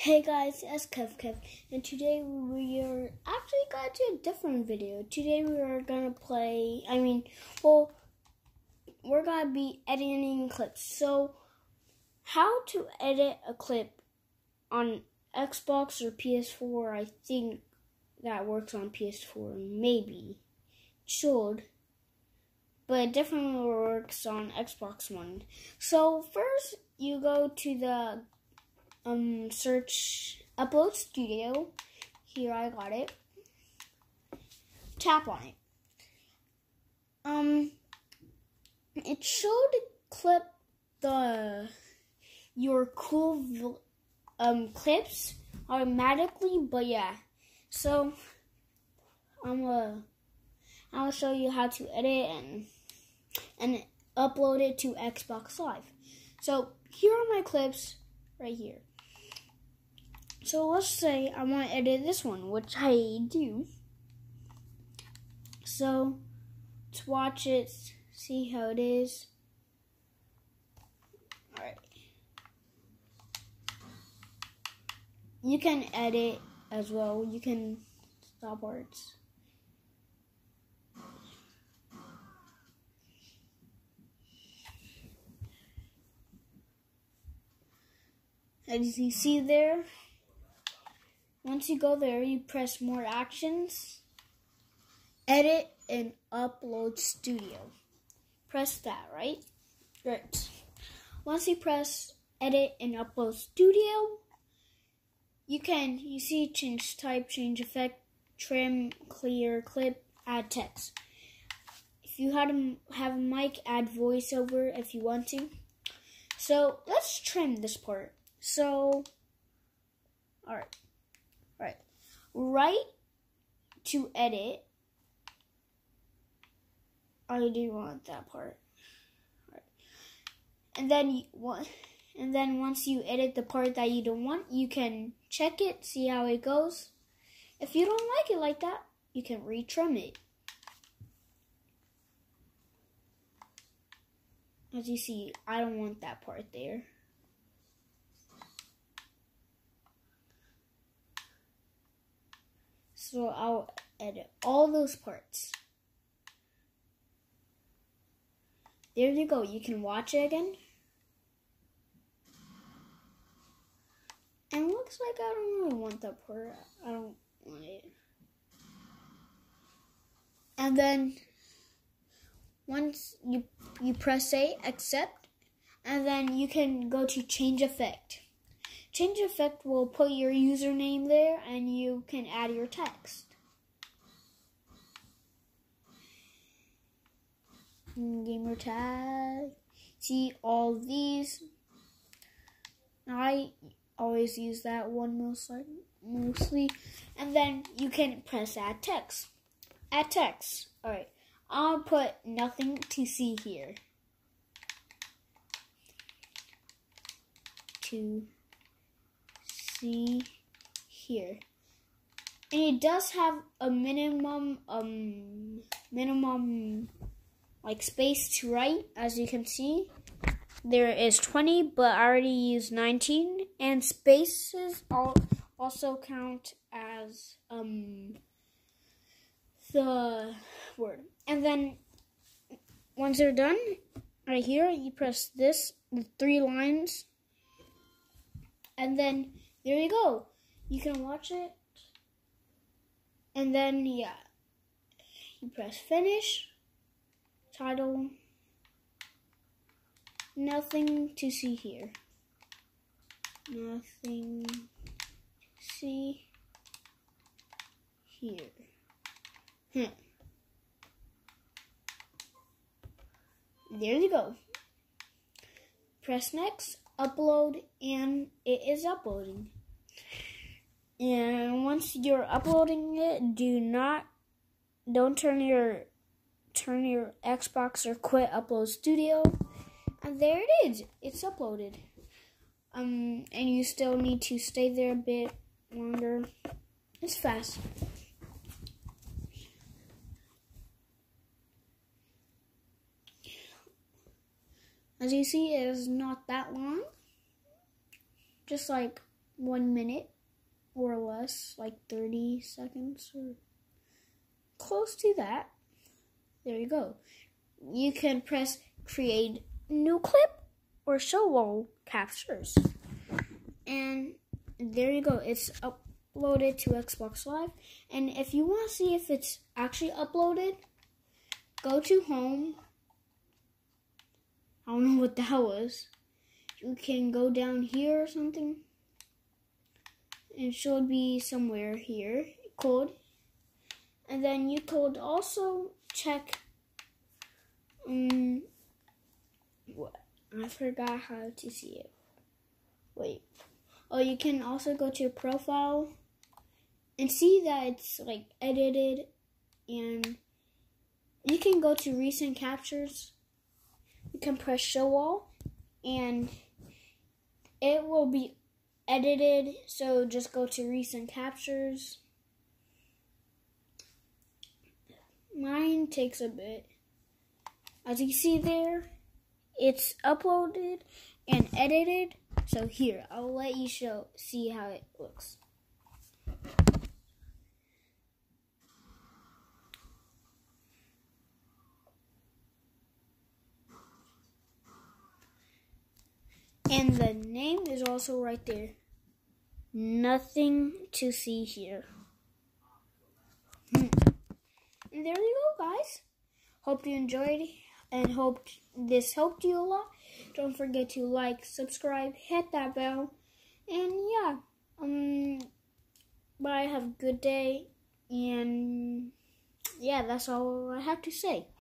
Hey guys, it's Kev Kev, and today we are actually going to do a different video. Today we are gonna play. I mean, well, we're gonna be editing clips. So, how to edit a clip on Xbox or PS4? I think that works on PS4. Maybe should, but it definitely works on Xbox One. So first, you go to the um, search Upload Studio. Here I got it. Tap on it. Um, it should clip the your cool um clips automatically, but yeah. So I'm gonna I'll show you how to edit and and upload it to Xbox Live. So here are my clips right here. So let's say I want to edit this one, which I do. So let's watch it, see how it is. Alright. You can edit as well. You can stop parts. As you see there, once you go there, you press more actions, edit, and upload studio. Press that, right? Right. Once you press edit and upload studio, you can, you see change type, change effect, trim, clear, clip, add text. If you had a, have a mic, add voiceover if you want to. So let's trim this part. So, alright right right to edit. I do want that part. Right. And then you want and then once you edit the part that you don't want, you can check it, see how it goes. If you don't like it like that, you can retrim it. As you see, I don't want that part there. So I'll edit all those parts. There you go. You can watch it again. And looks like I don't really want that part. I don't want it. And then once you you press A, accept, and then you can go to change effect. Change effect will put your username there and you can add your text. Gamer tag. See all these. I always use that one most mostly. And then you can press add text. Add text. Alright. I'll put nothing to see here. To see here. And it does have a minimum um minimum like space to write as you can see. There is 20 but I already used 19 and spaces also count as um the word. And then once they're done, right here you press this the three lines and then there you go. You can watch it. And then, yeah, you press finish, title, nothing to see here. Nothing to see here. Hmm. There you go. Press next, upload, and it is uploading. And once you're uploading it, do not don't turn your turn your Xbox or quit Upload Studio. And there it is. It's uploaded. Um and you still need to stay there a bit longer. It's fast. As you see, it is not that long. Just like one minute or less, like 30 seconds or close to that. There you go. You can press create new clip or show all captures. And there you go. It's uploaded to Xbox Live. And if you want to see if it's actually uploaded, go to home. I don't know what that was. You can go down here or something. It should be somewhere here. Code. And then you could also check um what I forgot how to see it. Wait. Oh, you can also go to your profile and see that it's like edited and you can go to recent captures. You can press show all and it will be edited. So just go to recent captures. Mine takes a bit. As you see there, it's uploaded and edited. So here, I'll let you show see how it looks. And the name is also right there. Nothing to see here. Hmm. And there you go, guys. Hope you enjoyed and hope this helped you a lot. Don't forget to like, subscribe, hit that bell, and yeah. Um, bye. Have a good day, and yeah, that's all I have to say.